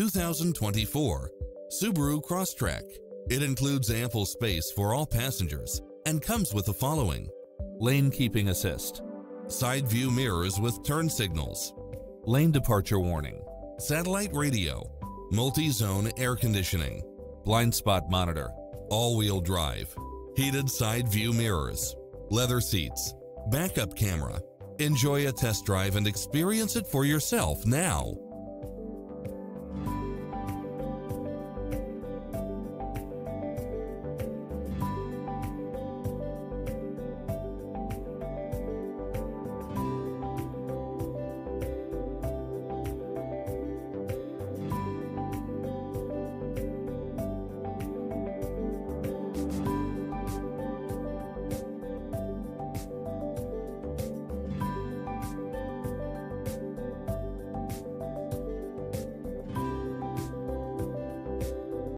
2024 Subaru Crosstrek. It includes ample space for all passengers and comes with the following. Lane keeping assist, side view mirrors with turn signals, lane departure warning, satellite radio, multi-zone air conditioning, blind spot monitor, all-wheel drive, heated side view mirrors, leather seats, backup camera. Enjoy a test drive and experience it for yourself now.